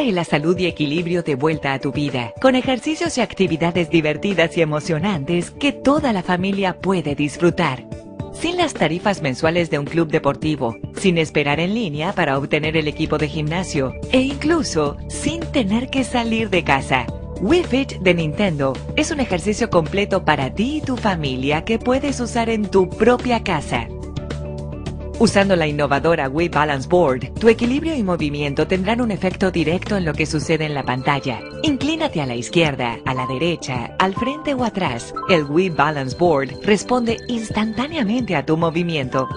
Trae la salud y equilibrio de vuelta a tu vida, con ejercicios y actividades divertidas y emocionantes que toda la familia puede disfrutar. Sin las tarifas mensuales de un club deportivo, sin esperar en línea para obtener el equipo de gimnasio e incluso sin tener que salir de casa. Wii Fit de Nintendo es un ejercicio completo para ti y tu familia que puedes usar en tu propia casa. Usando la innovadora Wii Balance Board, tu equilibrio y movimiento tendrán un efecto directo en lo que sucede en la pantalla. Inclínate a la izquierda, a la derecha, al frente o atrás. El Wii Balance Board responde instantáneamente a tu movimiento.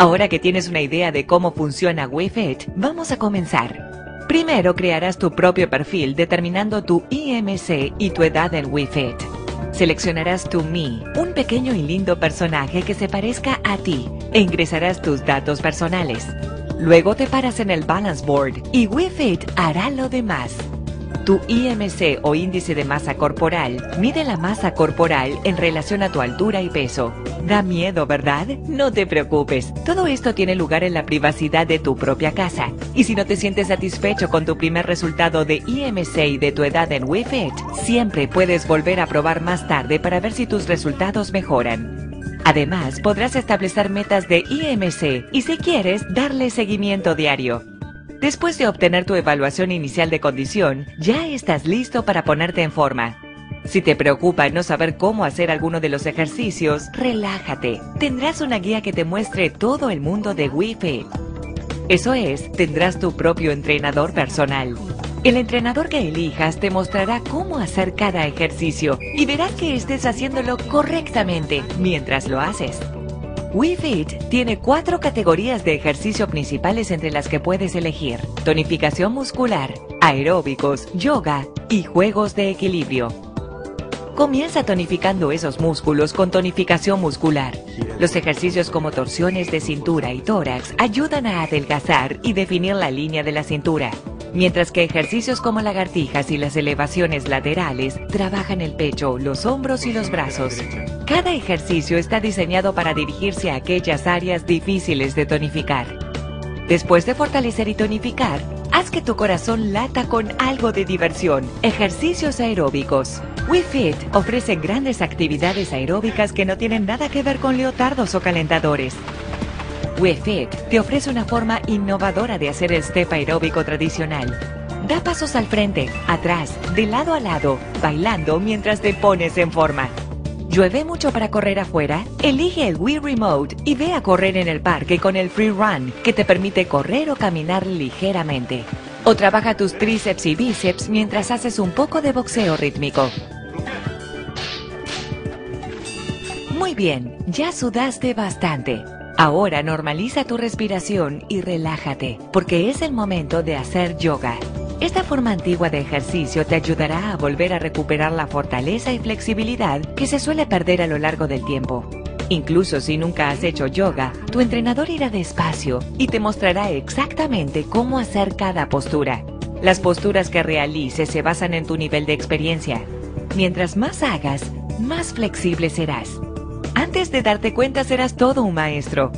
Ahora que tienes una idea de cómo funciona Wii Fit, vamos a comenzar. Primero crearás tu propio perfil determinando tu IMC y tu edad en Wii Fit. Seleccionarás tu Mi, un pequeño y lindo personaje que se parezca a ti, e ingresarás tus datos personales. Luego te paras en el Balance Board y Wii Fit hará lo demás. Tu IMC o índice de masa corporal mide la masa corporal en relación a tu altura y peso. Da miedo, ¿verdad? No te preocupes. Todo esto tiene lugar en la privacidad de tu propia casa. Y si no te sientes satisfecho con tu primer resultado de IMC y de tu edad en WeFit, siempre puedes volver a probar más tarde para ver si tus resultados mejoran. Además, podrás establecer metas de IMC y si quieres, darle seguimiento diario. Después de obtener tu evaluación inicial de condición, ya estás listo para ponerte en forma. Si te preocupa no saber cómo hacer alguno de los ejercicios, relájate. Tendrás una guía que te muestre todo el mundo de Wi-Fi. Eso es, tendrás tu propio entrenador personal. El entrenador que elijas te mostrará cómo hacer cada ejercicio y verás que estés haciéndolo correctamente mientras lo haces. Wii Fit tiene cuatro categorías de ejercicio principales entre las que puedes elegir. Tonificación muscular, aeróbicos, yoga y juegos de equilibrio. Comienza tonificando esos músculos con tonificación muscular. Los ejercicios como torsiones de cintura y tórax ayudan a adelgazar y definir la línea de la cintura mientras que ejercicios como lagartijas y las elevaciones laterales trabajan el pecho, los hombros y los brazos. Cada ejercicio está diseñado para dirigirse a aquellas áreas difíciles de tonificar. Después de fortalecer y tonificar, haz que tu corazón lata con algo de diversión. Ejercicios aeróbicos. WeFit ofrece grandes actividades aeróbicas que no tienen nada que ver con leotardos o calentadores. WeFit te ofrece una forma innovadora de hacer el step aeróbico tradicional. Da pasos al frente, atrás, de lado a lado, bailando mientras te pones en forma. ¿Llueve mucho para correr afuera? Elige el Wii Remote y ve a correr en el parque con el Free Run, que te permite correr o caminar ligeramente. O trabaja tus tríceps y bíceps mientras haces un poco de boxeo rítmico. Muy bien, ya sudaste bastante. Ahora normaliza tu respiración y relájate, porque es el momento de hacer yoga. Esta forma antigua de ejercicio te ayudará a volver a recuperar la fortaleza y flexibilidad que se suele perder a lo largo del tiempo. Incluso si nunca has hecho yoga, tu entrenador irá despacio y te mostrará exactamente cómo hacer cada postura. Las posturas que realices se basan en tu nivel de experiencia. Mientras más hagas, más flexible serás. Antes de darte cuenta serás todo un maestro.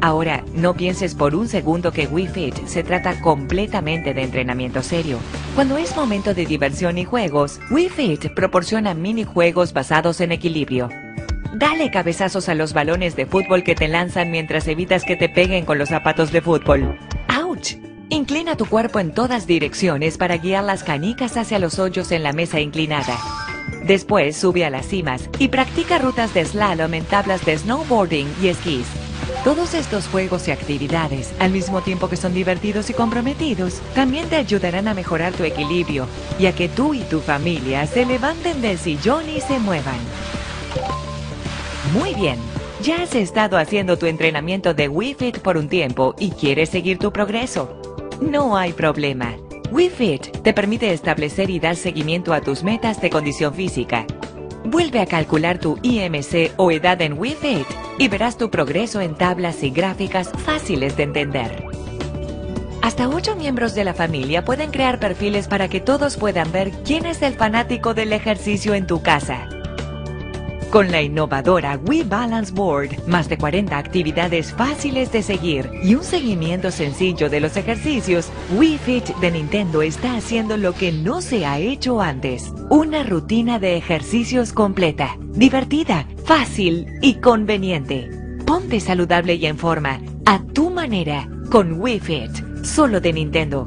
Ahora, no pienses por un segundo que Wii Fit se trata completamente de entrenamiento serio. Cuando es momento de diversión y juegos, Wii Fit proporciona minijuegos basados en equilibrio. Dale cabezazos a los balones de fútbol que te lanzan mientras evitas que te peguen con los zapatos de fútbol. ¡Auch! Inclina tu cuerpo en todas direcciones para guiar las canicas hacia los hoyos en la mesa inclinada. Después sube a las cimas y practica rutas de slalom en tablas de snowboarding y esquís. Todos estos juegos y actividades, al mismo tiempo que son divertidos y comprometidos, también te ayudarán a mejorar tu equilibrio y a que tú y tu familia se levanten del sillón y se muevan. Muy bien, ya has estado haciendo tu entrenamiento de Wii Fit por un tiempo y quieres seguir tu progreso. No hay problema. WeFit te permite establecer y dar seguimiento a tus metas de condición física. Vuelve a calcular tu IMC o edad en WeFit y verás tu progreso en tablas y gráficas fáciles de entender. Hasta ocho miembros de la familia pueden crear perfiles para que todos puedan ver quién es el fanático del ejercicio en tu casa. Con la innovadora Wii Balance Board, más de 40 actividades fáciles de seguir y un seguimiento sencillo de los ejercicios, Wii Fit de Nintendo está haciendo lo que no se ha hecho antes. Una rutina de ejercicios completa, divertida, fácil y conveniente. Ponte saludable y en forma, a tu manera, con Wii Fit, solo de Nintendo.